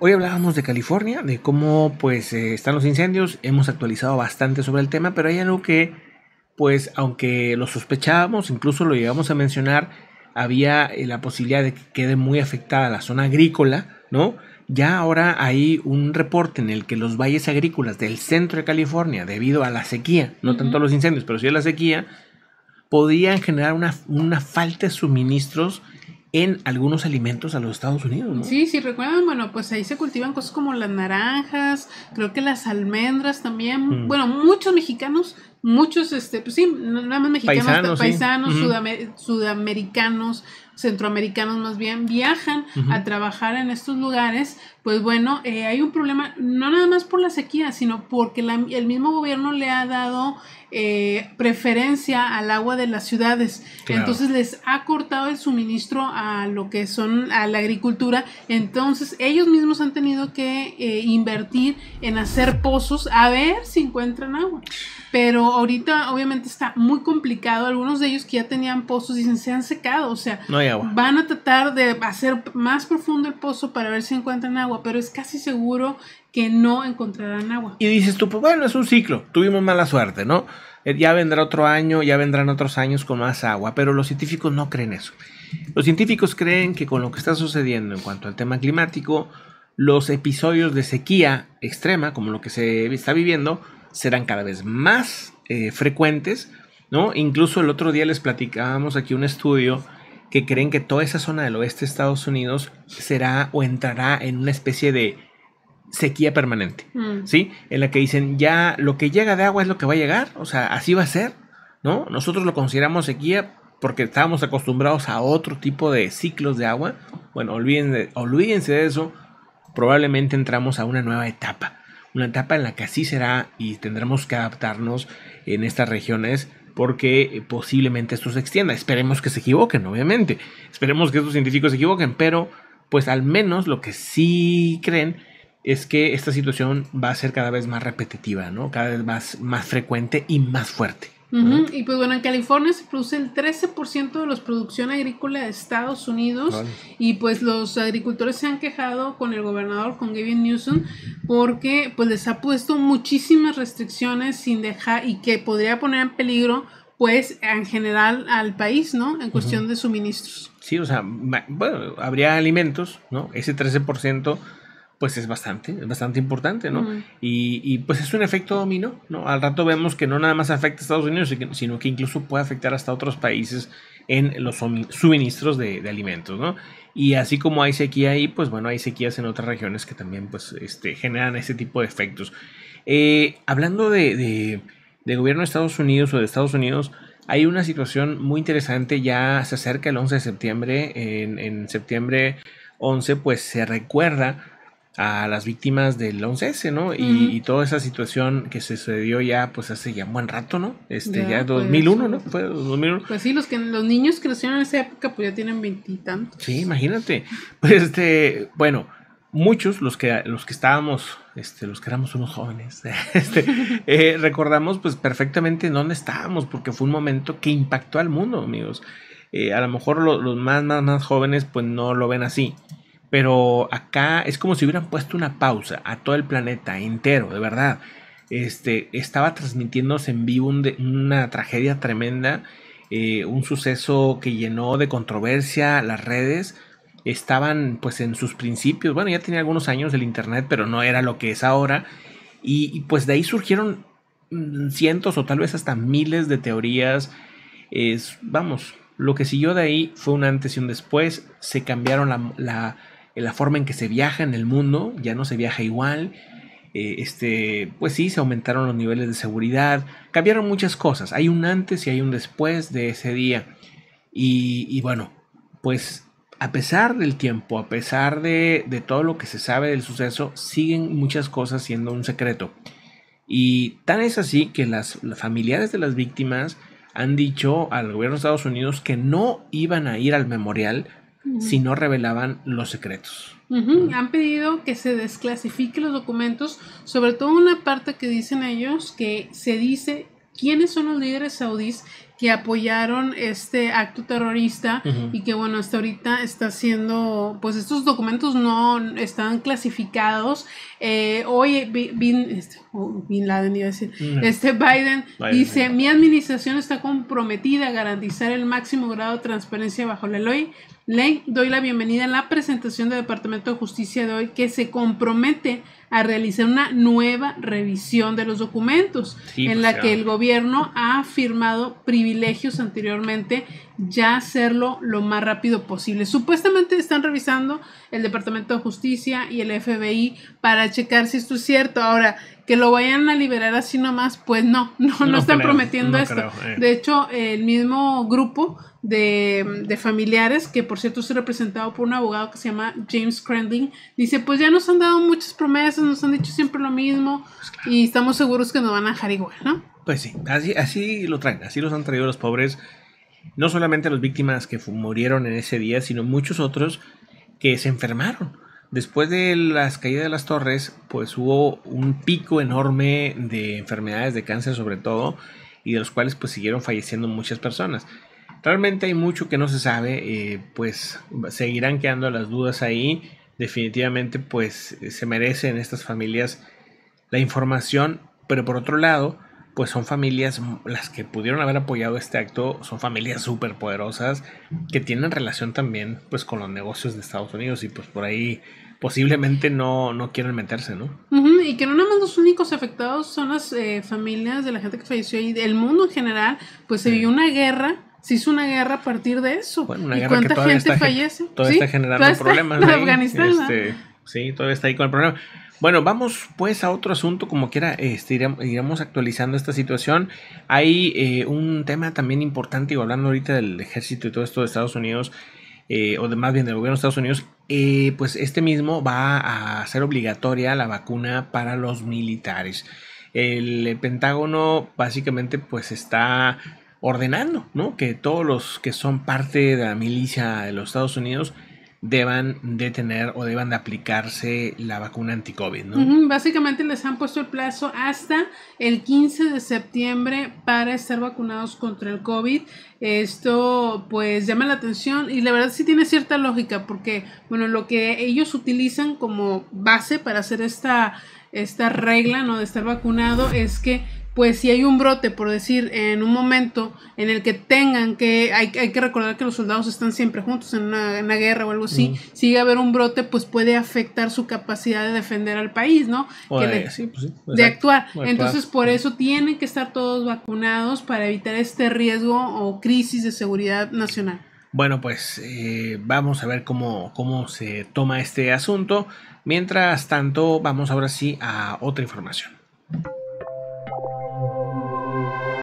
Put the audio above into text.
Hoy hablábamos de California, de cómo pues eh, están los incendios, hemos actualizado bastante sobre el tema, pero hay algo que pues aunque lo sospechábamos, incluso lo llegamos a mencionar, había eh, la posibilidad de que quede muy afectada la zona agrícola, ¿no? Ya ahora hay un reporte en el que los valles agrícolas del centro de California, debido a la sequía, no tanto a los incendios, pero sí a la sequía, podían generar una, una falta de suministros en algunos alimentos a los Estados Unidos, ¿no? Sí, sí, recuerdan, bueno, pues ahí se cultivan cosas como las naranjas, creo que las almendras también. Mm. Bueno, muchos mexicanos, muchos, este, pues sí, nada más mexicanos, Paisanos, paisanos, sudamericanos, centroamericanos más bien, viajan a trabajar en estos lugares. Pues bueno, eh, hay un problema, no nada más por la sequía, sino porque la- el mismo gobierno le ha dado eh, preferencia al agua de las ciudades. Claro. Entonces les ha cortado el suministro a lo que son a la agricultura. Entonces ellos mismos han tenido que eh, invertir en hacer pozos a ver si encuentran agua. Pero ahorita obviamente está muy complicado. Algunos de ellos que ya tenían pozos dicen se han secado. O sea, No hay agua. van a tratar de hacer más profundo el pozo para ver si encuentran agua. Pero es casi seguro que no encontrarán agua. Y dices tú, pues bueno, es un ciclo, tuvimos mala suerte, ¿no? Eh, Ya vendrá otro año, ya vendrán otros años con más agua, pero los científicos no creen eso. Los científicos creen que con lo que está sucediendo en cuanto al tema climático, los episodios de sequía extrema, como lo que se está viviendo, serán cada vez más eh, frecuentes, ¿no? Incluso el otro día les platicábamos aquí un estudio que creen que toda esa zona del oeste de Estados Unidos será o entrará en una especie de sequía permanente. Mm. ¿sí? En la que dicen ya lo que llega de agua es lo que va a llegar, o sea, así va a ser, ¿no? Nosotros lo consideramos sequía porque estábamos acostumbrados a otro tipo de ciclos de agua. Bueno, olvídense, olvídense de eso, probablemente entramos a una nueva etapa, una etapa en la que así será y tendremos que adaptarnos en estas regiones porque eh, posiblemente esto se extienda. Esperemos que se equivoquen, obviamente. Esperemos que estos científicos se equivoquen, pero pues al menos lo que sí creen es que esta situación va a ser cada vez más repetitiva, ¿no? Cada vez más, más frecuente y más fuerte. Y pues bueno, en California se produce el 13% de la producción agrícola de Estados Unidos Vale. y pues los agricultores se han quejado con el gobernador, con Gavin Newsom, porque pues les ha puesto muchísimas restricciones sin dejar y que podría poner en peligro pues en general al país, ¿no? En cuestión de suministros. Sí, o sea, bueno, habría alimentos, ¿no? Ese 13% pues es bastante, es bastante importante, ¿no? Y, y, pues es un efecto dominó, ¿no? Al rato vemos que no nada más afecta a Estados Unidos, sino que- incluso puede afectar hasta otros países en los sumi- suministros de, de alimentos, ¿no? Y así como hay sequía ahí, pues bueno, hay sequías en otras regiones que también pues este, generan ese tipo de efectos. Eh, hablando de, de, de gobierno de Estados Unidos o de Estados Unidos, hay una situación muy interesante, ya se acerca el 11 de septiembre, en, en septiembre 11 pues se recuerda a las víctimas del 11S, ¿no? Y, toda esa situación que se sucedió ya pues hace ya un buen rato, ¿no? Este, Ya, ya, pues, 2001, ¿no? Fue 2001. Pues sí, los que los niños que crecieron en esa época pues ya tienen veintitantos. Sí, imagínate. Pues este, bueno, muchos, los que, los que estábamos, este, los que éramos unos jóvenes, este, eh, recordamos pues perfectamente en dónde estábamos, porque fue un momento que impactó al mundo, amigos. Eh, a lo mejor lo- los más, más, más jóvenes pues no lo ven así. Pero acá es como si hubieran puesto una pausa a todo el planeta entero, de verdad. Este, estaba transmitiéndose en vivo una tragedia tremenda, eh, un suceso que llenó de controversia las redes. Estaban pues en sus principios, bueno, ya tenía algunos años el Internet, pero no era lo que es ahora. Y, pues de ahí surgieron mm, cientos o tal vez hasta miles de teorías. Es, vamos, lo que siguió de ahí fue un antes y un después. Se cambiaron la, la forma en que se viaja en el mundo, ya no se viaja igual. Eh, este, pues sí, se aumentaron los niveles de seguridad, cambiaron muchas cosas. Hay un antes y hay un después de ese día. Y, bueno, pues a pesar del tiempo, a pesar de, de, todo lo que se sabe del suceso, siguen muchas cosas siendo un secreto. Y tan es así que las, las familiares de las víctimas han dicho al gobierno de Estados Unidos que no iban a ir al memorial uh -huh. si no revelaban los secretos. Uh -huh. Han pedido que se desclasifique los documentos, sobre todo una parte que dicen ellos que se dice quiénes son los líderes saudíes que apoyaron este acto terrorista y que bueno, hasta ahorita está siendo, pues estos documentos no están clasificados. Eh, hoy Bin, este, oh, Laden iba a decir, este Biden, dice, mi administración está comprometida a garantizar el máximo grado de transparencia bajo la ley. Ley, doy la bienvenida a la presentación del Departamento de Justicia de hoy que se compromete a realizar una nueva revisión de los documentos en pues la que el gobierno ha firmado privilegios anteriormente, ya hacerlo lo más rápido posible. Supuestamente están revisando el Departamento de Justicia y el FBI para checar si esto es cierto. Ahora, que lo vayan a liberar así nomás, pues no, no, no, están prometiendo esto. Eh. De hecho, el mismo grupo de, de, familiares, que por cierto es representado por un abogado que se llama James Crandling, dice, pues ya nos han dado muchas promesas, nos han dicho siempre lo mismo pues y estamos seguros que nos van a dejar igual, ¿no? Pues sí, así, así lo traen, así los han traído los pobres, no solamente las víctimas que murieron en ese día, sino muchos otros que se enfermaron Después de las caídas de las torres, pues hubo un pico enorme de enfermedades de cáncer sobre todo, y de los cuales pues siguieron falleciendo muchas personas. Realmente hay mucho que no se sabe, eh, pues seguirán quedando las dudas ahí. Definitivamente pues se merecen estas familias la información, pero por otro lado, pues son familias, las que pudieron haber apoyado este acto, son familias súper poderosas que tienen relación también pues con los negocios de Estados Unidos y pues por ahí posiblemente no, no quieran meterse, ¿no? y que no nada más los únicos afectados son las eh, familias de la gente que falleció y el mundo en general, pues se vivió una guerra se hizo una guerra a partir de eso. Bueno, una ¿Y guerra cuánta que gente fallece? Todavía está generando problemas. Afganistán. Este, sí, todavía está ahí con el problema. Bueno, vamos pues a otro asunto, como quiera, este, iremos actualizando esta situación. Hay eh, un tema también importante, y hablando ahorita del ejército y todo esto de Estados Unidos, eh, o de más bien del gobierno de Estados Unidos, eh, pues este mismo va a ser obligatoria la vacuna para los militares. El Pentágono básicamente pues está ordenando, ¿no? Que todos los que son parte de la milicia de los Estados Unidos deban de tener o deban de aplicarse la vacuna anti-COVID, ¿no? Básicamente les han puesto el plazo hasta el 15 de septiembre para estar vacunados contra el COVID. Esto pues llama la atención y la verdad sí tiene cierta lógica porque, bueno, lo que ellos utilizan como base para hacer esta, esta regla, ¿no? De estar vacunado es que pues si hay un brote, por decir, en un momento en el que tengan que, hay, hay que recordar que los soldados están siempre juntos en una, guerra o algo así, si llega a haber un brote, pues puede afectar su capacidad de defender al país, ¿no? de, sí, pues de actuar. Entonces, por eso tienen que estar todos vacunados para evitar este riesgo o crisis de seguridad nacional. Bueno, pues eh, vamos a ver cómo, cómo se toma este asunto. Mientras tanto, vamos ahora sí a otra información.